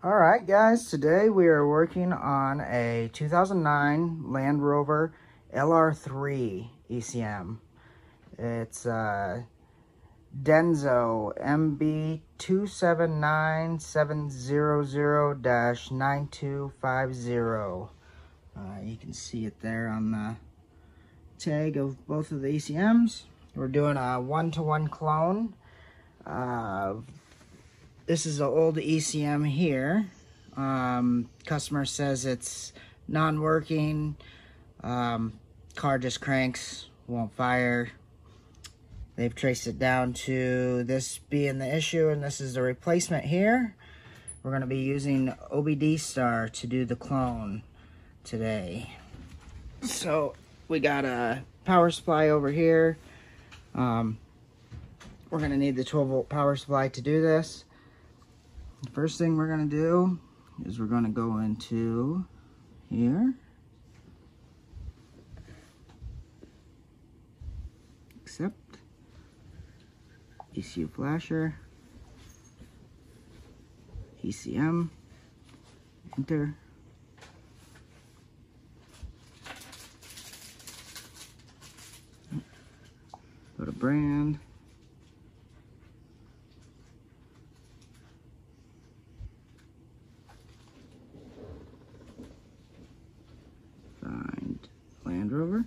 All right, guys, today we are working on a 2009 Land Rover LR3 ECM. It's uh, Denso MB279700-9250. Uh, you can see it there on the tag of both of the ECMs. We're doing a one-to-one -one clone. Uh, this is an old ECM here. Um, customer says it's non-working. Um, car just cranks, won't fire. They've traced it down to this being the issue, and this is the replacement here. We're going to be using OBD Star to do the clone today. So we got a power supply over here. Um, we're going to need the 12 volt power supply to do this. The first thing we're going to do is we're going to go into here. Accept. ECU flasher. ECM. Enter. Go to brand. Land Rover.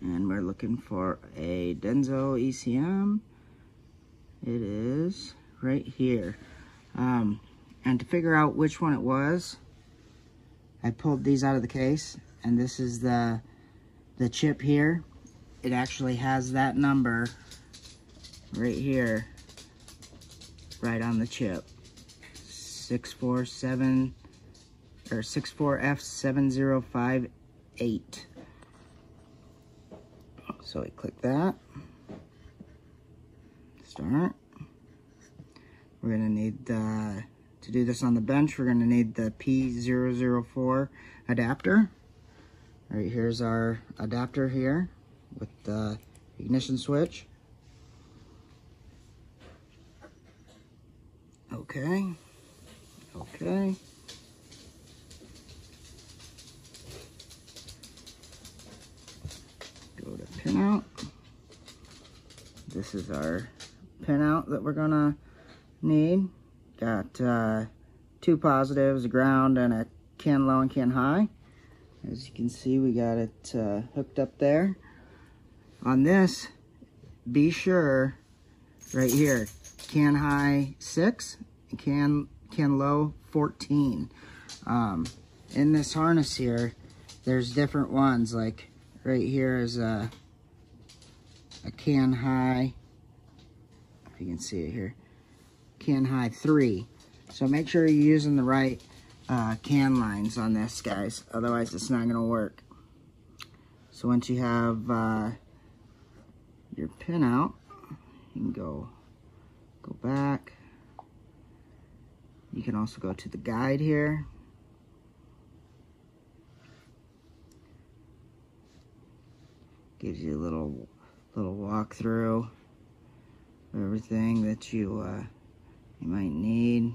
And we're looking for a Denso ECM. It is right here. Um, and to figure out which one it was, I pulled these out of the case. And this is the, the chip here. It actually has that number right here, right on the chip. 647 or 64F7058 eight. So we click that. Start. We're gonna need the, to do this on the bench, we're gonna need the P004 adapter. Right here's our adapter here with the ignition switch. Okay, okay. Pinout. This is our pinout that we're gonna need. Got uh, two positives, a ground and a can low and can high. As you can see, we got it uh, hooked up there. On this, be sure, right here, can high 6 can, can low 14. Um, in this harness here, there's different ones, like right here is a a can high, if you can see it here, can high three. So make sure you're using the right uh, can lines on this, guys. Otherwise, it's not gonna work. So once you have uh, your pin out, you can go, go back. You can also go to the guide here. Gives you a little little walkthrough of everything that you uh, you might need.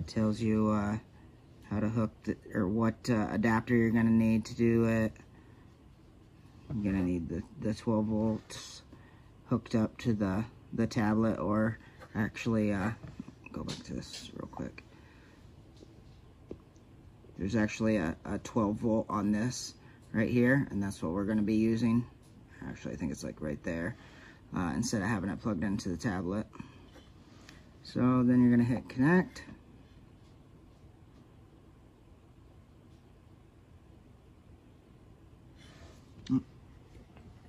It tells you uh, how to hook the, or what uh, adapter you're gonna need to do it. I'm gonna need the, the 12 volts hooked up to the, the tablet or actually, uh, go back to this real quick. There's actually a, a 12 volt on this right here and that's what we're gonna be using. Actually, I think it's like right there. Uh, instead of having it plugged into the tablet. So then you're gonna hit connect.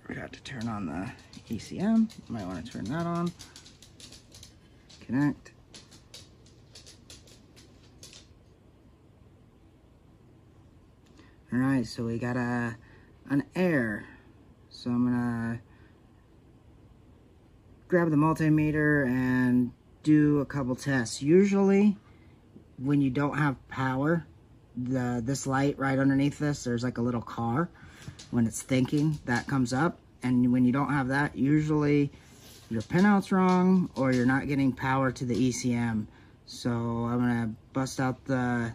Forgot to turn on the ECM. Might want to turn that on. Connect. All right, so we got a an air so I'm gonna grab the multimeter and do a couple tests. Usually when you don't have power, the this light right underneath this, there's like a little car. When it's thinking, that comes up. And when you don't have that, usually your pinout's wrong or you're not getting power to the ECM. So I'm gonna bust out the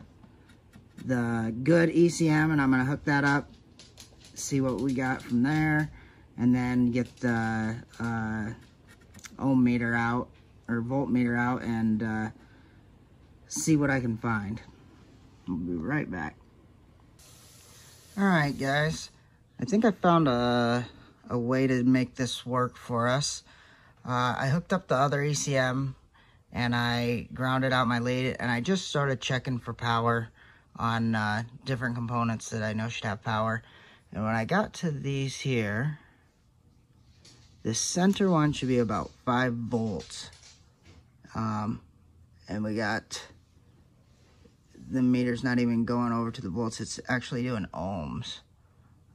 the good ECM and I'm gonna hook that up, see what we got from there, and then get the uh, ohm meter out or voltmeter out and uh, see what I can find. We'll be right back. All right, guys. I think I found a, a way to make this work for us. Uh, I hooked up the other ECM and I grounded out my lead and I just started checking for power on uh, different components that I know should have power. And when I got to these here, the center one should be about 5 volts. Um, and we got the meter's not even going over to the volts. It's actually doing ohms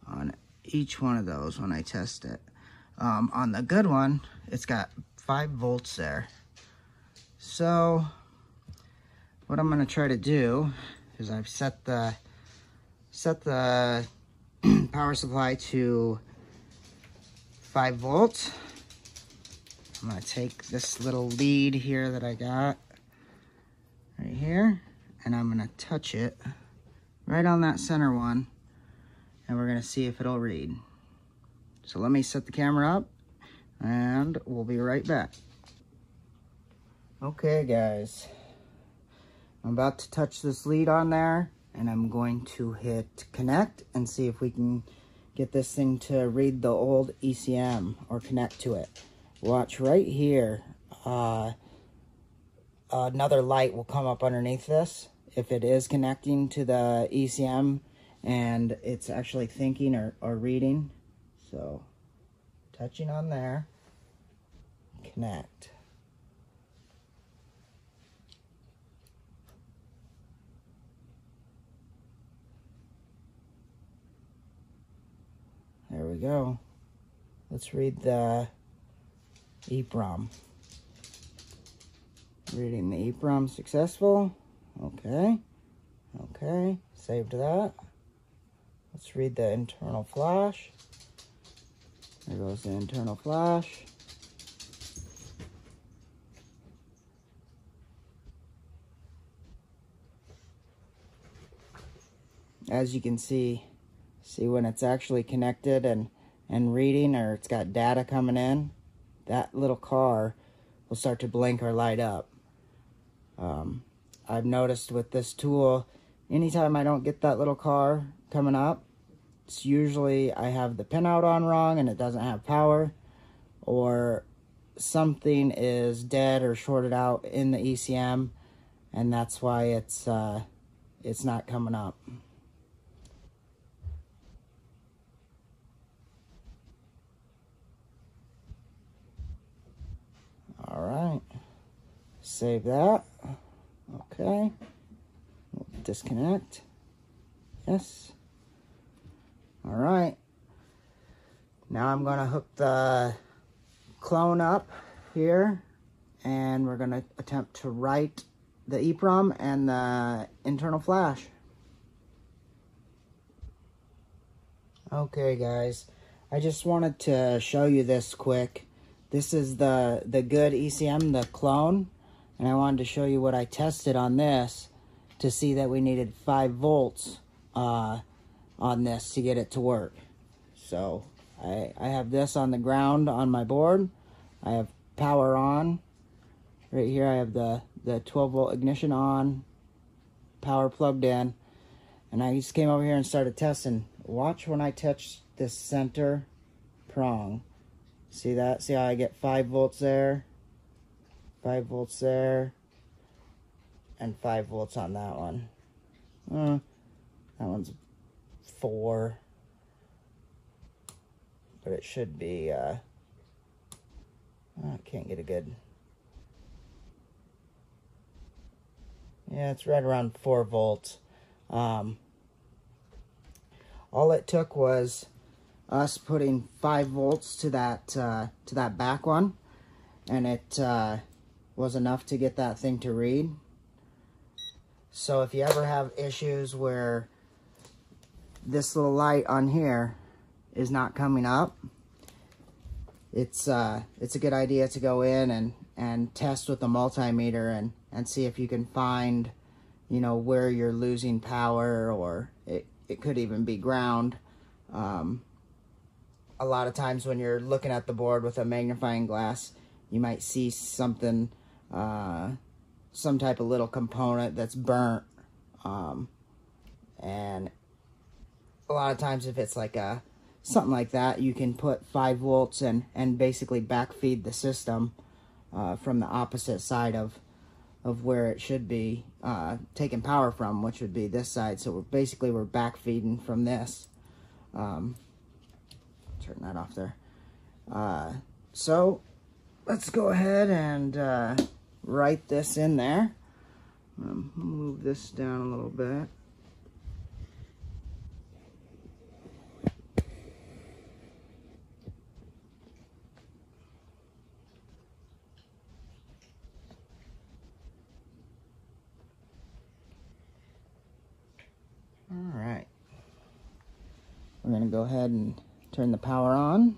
on each one of those when I test it. Um, on the good one, it's got 5 volts there. So, what I'm going to try to do is I've set the set the power supply to 5 volts. I'm going to take this little lead here that I got right here and I'm going to touch it right on that center one and we're going to see if it'll read. So let me set the camera up and we'll be right back. Okay guys, I'm about to touch this lead on there and I'm going to hit connect and see if we can get this thing to read the old ECM or connect to it. Watch right here. Uh, another light will come up underneath this if it is connecting to the ECM and it's actually thinking or, or reading. So touching on there, connect. There we go. Let's read the EEPROM. Reading the EEPROM successful. Okay. Okay. Saved that. Let's read the internal flash. There goes the internal flash. As you can see, see when it's actually connected and, and reading or it's got data coming in, that little car will start to blink or light up. Um, I've noticed with this tool, anytime I don't get that little car coming up, it's usually I have the pinout on wrong and it doesn't have power, or something is dead or shorted out in the ECM, and that's why it's uh, it's not coming up. All right, save that. Okay. We'll disconnect. Yes. All right. Now I'm to hook the clone up here and we're to attempt to write the EEPROM and the internal flash. Okay guys, I just wanted to show you this quick. This is the, the good ECM, the clone and I wanted to show you what I tested on this to see that we needed 5 volts uh, on this to get it to work. So I, I have this on the ground on my board. I have power on. Right here I have the, the 12 volt ignition on, power plugged in. And I just came over here and started testing. Watch when I touch this center prong. See that? See how I get 5 volts there? 5 volts there. And 5 volts on that one. Uh, that one's 4. But it should be, uh, I can't get a good... Yeah, it's right around 4 volts. Um, all it took was us putting 5 volts to that, uh, to that back one. And it, uh, was enough to get that thing to read. So if you ever have issues where this little light on here is not coming up, it's uh, it's a good idea to go in and, and test with the multimeter and, and see if you can find, you know, where you're losing power or it, it could even be ground. Um, a lot of times when you're looking at the board with a magnifying glass, you might see something, uh, some type of little component that's burnt. Um, and a lot of times if it's like a, something like that, you can put five volts and, and basically backfeed the system uh, from the opposite side of of where it should be uh, taking power from, which would be this side. So we're basically we're backfeeding from this. Um, turn that off there. Uh, so let's go ahead and uh, write this in there. Um, move this down a little bit. All right. We're going to go ahead and turn the power on.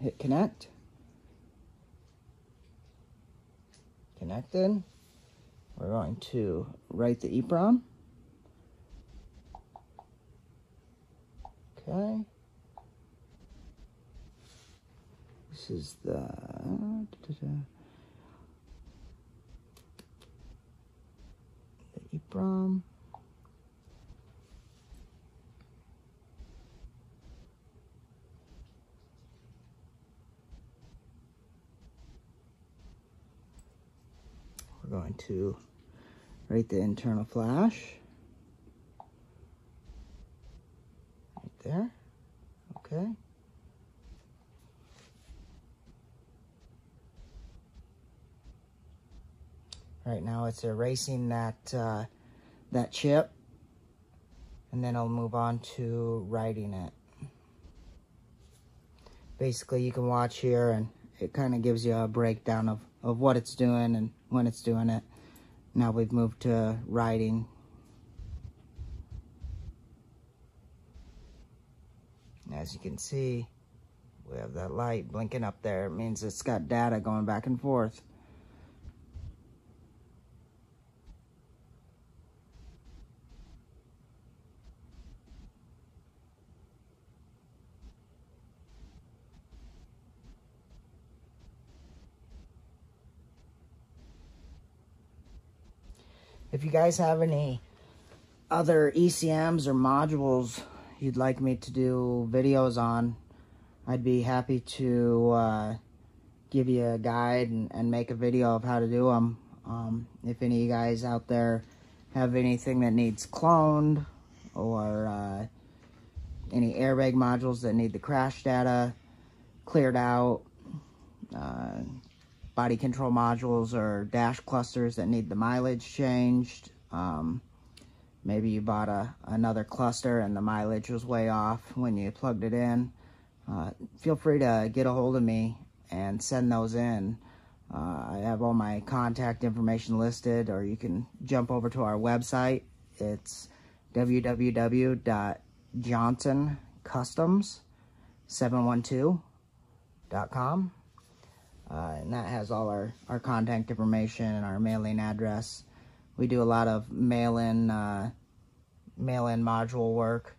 Hit connect. Connected. We're going to write the EEPROM. Okay. This is the... The EEPROM. We're going to write the internal flash. Right there. Okay. Right now it's erasing that uh, that chip and then I'll move on to writing it. Basically you can watch here and it kind of gives you a breakdown of, of what it's doing and when it's doing it. Now we've moved to writing. As you can see, we have that light blinking up there. It means it's got data going back and forth. If you guys have any other ECMs or modules you'd like me to do videos on, I'd be happy to uh, give you a guide and, and, make a video of how to do them. Um, if any of you guys out there have anything that needs cloned or uh, any airbag modules that need the crash data cleared out, uh, body control modules or dash clusters that need the mileage changed. Um, maybe you bought a, another cluster and the mileage was way off when you plugged it in. Uh, feel free to get a hold of me and send those in. Uh, I have all my contact information listed, or you can jump over to our website. It's www.johnsoncustoms712.com. Uh, and that has all our, our contact information and our mailing address. We do a lot of mail-in uh, mail-in module work.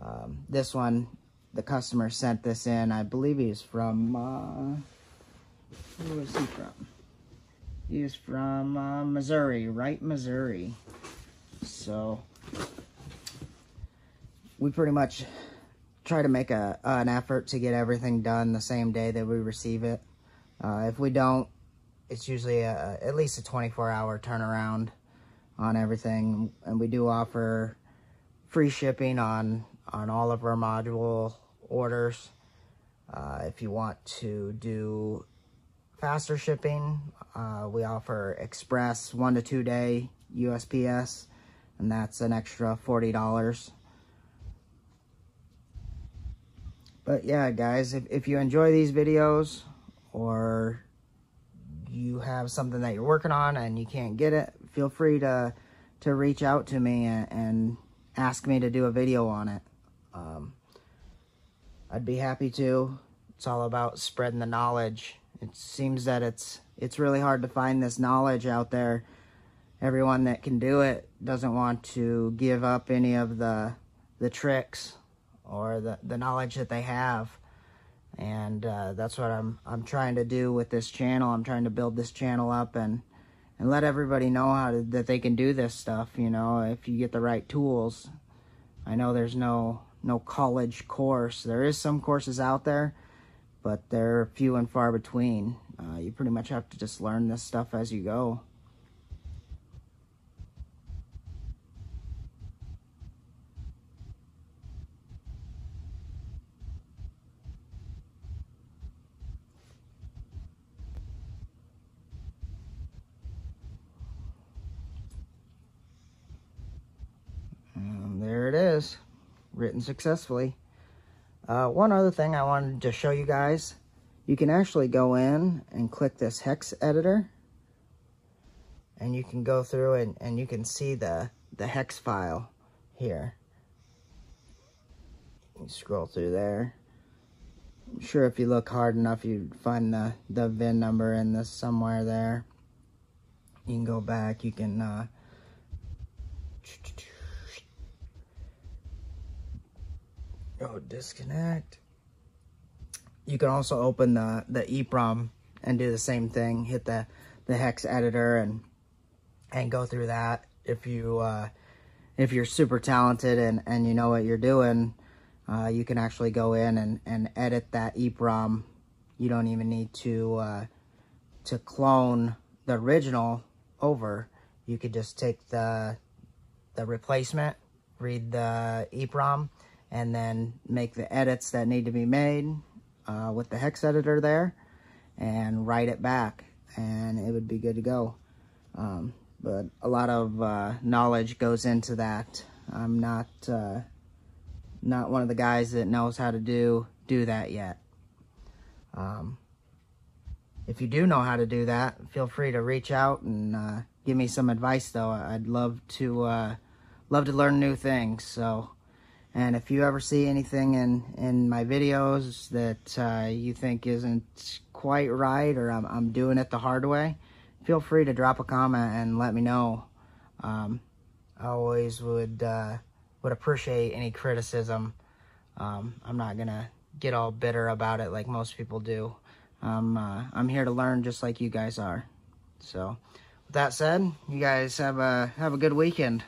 Um, this one, the customer sent this in. I believe he's from, uh, where was he from? He from uh, Missouri, Wright, Missouri. So, we pretty much try to make a, an effort to get everything done the same day that we receive it. Uh, if we don't, it's usually a, at least a 24 hour turnaround on everything. And we do offer free shipping on, on all of our module orders. Uh, if you want to do faster shipping, uh, we offer express one to two day USPS, and that's an extra $40. But yeah, guys, if, if you enjoy these videos, or you have something that you're working on and you can't get it, feel free to to reach out to me and, ask me to do a video on it. Um, I'd be happy to. It's all about spreading the knowledge it seems that it's it's really hard to find this knowledge out there. Everyone that can do it doesn't want to give up any of the the tricks or the, the knowledge that they have. And uh, that's what I'm I'm trying to do with this channel. I'm trying to build this channel up and and let everybody know how to, that they can do this stuff, you know, if you get the right tools. I know there's no no college course. There is some courses out there, but they're few and far between. Uh, you pretty much have to just learn this stuff as you go. And there it is, successfully. Uh, one other thing I wanted to show you guys, you can actually go in and click this hex editor and you can go through and, and you can see the, the hex file here. You scroll through there. I'm sure if you look hard enough, you'd find the, the VIN number in this somewhere there. You can go back, you can uh, Go disconnect. You can also open the, the EEPROM and do the same thing. Hit the, the hex editor and and go through that. If you uh, if you're super talented and, and you know what you're doing, uh, you can actually go in and, and edit that EEPROM. You don't even need to uh, to clone the original over. You could just take the the replacement, read the EEPROM, and then make the edits that need to be made uh, with the hex editor there and write it back and it would be good to go. Um, but a lot of uh, knowledge goes into that. I'm not uh, not one of the guys that knows how to do do that yet. Um, if you do know how to do that, feel free to reach out and uh, give me some advice. Though I'd love to uh, love to learn new things. So and if you ever see anything in, in my videos that uh, you think isn't quite right or I'm, I'm doing it the hard way, feel free to drop a comment and let me know. Um, I always would uh, would appreciate any criticism. Um, I'm not gonna get all bitter about it like most people do. Um, uh, I'm here to learn just like you guys are. So, with that said, you guys have a have a good weekend.